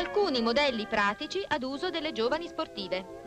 Alcuni modelli pratici ad uso delle giovani sportive.